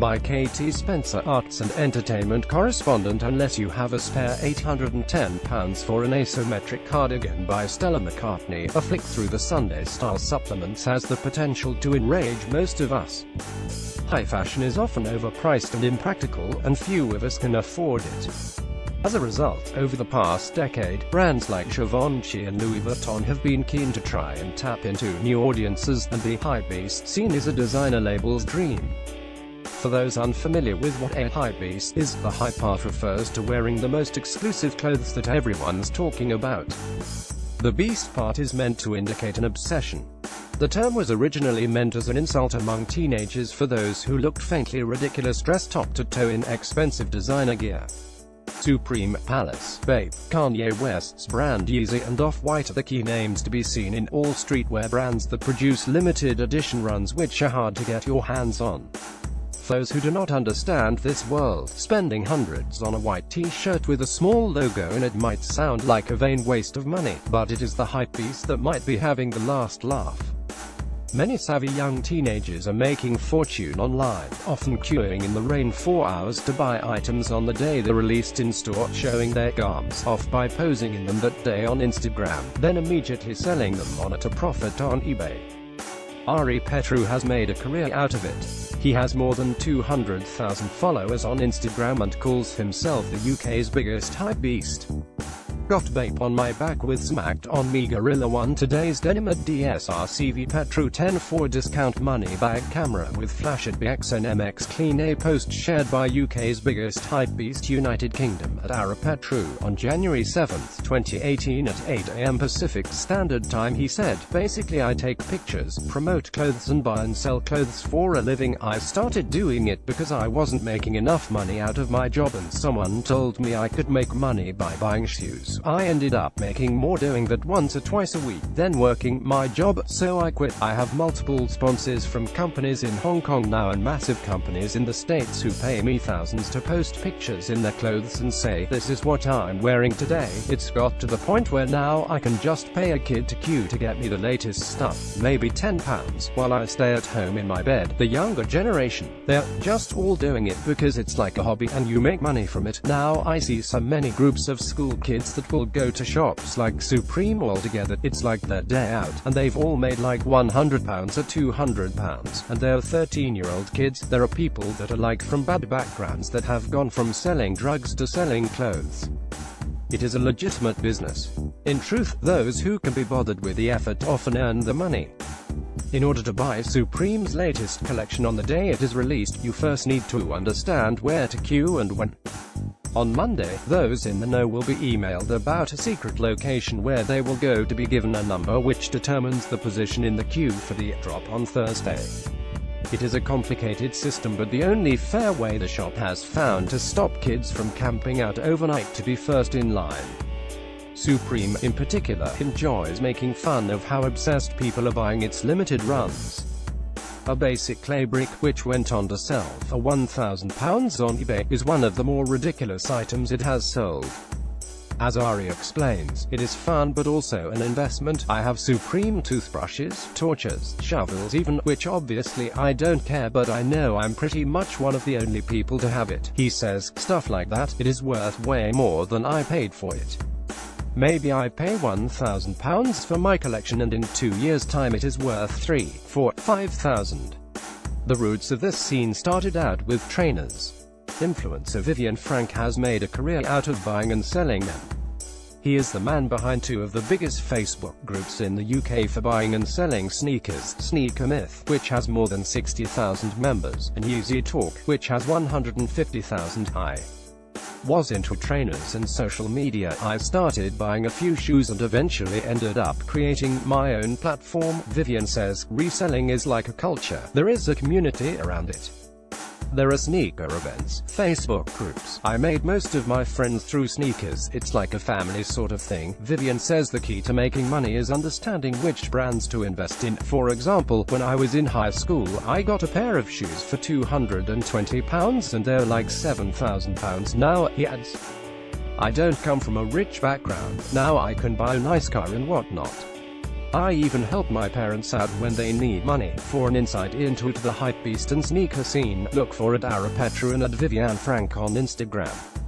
by Katie Spencer, arts and entertainment correspondent unless you have a spare £810 for an asymmetric cardigan by Stella McCartney. A flick through the Sunday Style supplements has the potential to enrage most of us. High fashion is often overpriced and impractical, and few of us can afford it. As a result, over the past decade, brands like Givenchy and Louis Vuitton have been keen to try and tap into new audiences, and the hypebeast scene is a designer label's dream. For those unfamiliar with what a high hypebeast is, the hype part refers to wearing the most exclusive clothes that everyone's talking about. The beast part is meant to indicate an obsession. The term was originally meant as an insult among teenagers for those who looked faintly ridiculous dressed top to toe in expensive designer gear. Supreme, Palace, Bape, Kanye West's brand Yeezy and Off-White are the key names to be seen in all streetwear brands that produce limited edition runs which are hard to get your hands on. Those who do not understand this world, spending hundreds on a white t-shirt with a small logo in it might sound like a vain waste of money, but it is the hypebeast that might be having the last laugh. Many savvy young teenagers are making fortune online, often queuing in the rain for hours to buy items on the day they're released in store, showing their garms off by posing in them that day on Instagram, then immediately selling them on at a profit on eBay. Ari Petru has made a career out of it. He has more than 200,000 followers on Instagram and calls himself the UK's biggest hype beast. Got Bape on my back with smacked on me Gorilla 1 today's denim at DSR CV Petru 10 for discount money bag camera with flash at BX and MX clean a post shared by UK's biggest hype beast United Kingdom at Ara Petru on January 7, 2018 at 8am Pacific Standard Time he said, basically I take pictures, promote clothes and buy and sell clothes for a living. I started doing it because I wasn't making enough money out of my job and someone told me I could make money by buying shoes. I ended up making more doing that once or twice a week than working my job, so I quit. I have multiple sponsors from companies in Hong Kong now and massive companies in the States who pay me thousands to post pictures in their clothes and say, this is what I'm wearing today. It's got to the point where now I can just pay a kid to queue to get me the latest stuff, maybe 10 pounds, while I stay at home in my bed. The younger generation, they're just all doing it because it's like a hobby and you make money from it. Now I see so many groups of school kids that will go to shops like Supreme altogether, it's like their day out, and they've all made like 100 pounds or 200 pounds, and they're 13 year old kids, there are people that are like from bad backgrounds that have gone from selling drugs to selling clothes. It is a legitimate business. In truth, those who can be bothered with the effort often earn the money. In order to buy Supreme's latest collection on the day it is released, you first need to understand where to queue and when. On Monday, those in the know will be emailed about a secret location where they will go to be given a number which determines the position in the queue for the drop on Thursday. It is a complicated system but the only fair way the shop has found to stop kids from camping out overnight to be first in line. Supreme, in particular, enjoys making fun of how obsessed people are buying its limited runs. A basic clay brick, which went on to sell for £1,000 on eBay, is one of the more ridiculous items it has sold. As Ari explains, it is fun but also an investment. I have Supreme toothbrushes, torches, shovels even, which obviously I don't care but I know I'm pretty much one of the only people to have it. He says, stuff like that, it is worth way more than I paid for it. Maybe I pay £1,000 for my collection and in two years' time it is worth three, four, five thousand. The roots of this scene started out with trainers. Influencer Vivian Frank has made a career out of buying and selling them. He is the man behind two of the biggest Facebook groups in the UK for buying and selling sneakers, Sneaker Myth, which has more than 60,000 members, and Yeezy Talk, which has 150,000. I was into trainers and social media. I started buying a few shoes and eventually ended up creating my own platform. Vivian says, reselling is like a culture. There is a community around it. There are sneaker events, Facebook groups. I made most of my friends through sneakers. It's like a family sort of thing. Vivian says the key to making money is understanding which brands to invest in. For example, when I was in high school, I got a pair of shoes for £220 and they're like £7,000 now, he adds. I don't come from a rich background. Now I can buy a nice car and whatnot. I even help my parents out when they need money. For an insight into the hypebeast and sneaker scene, look for at Ara Petru and at Vivian Frank on Instagram.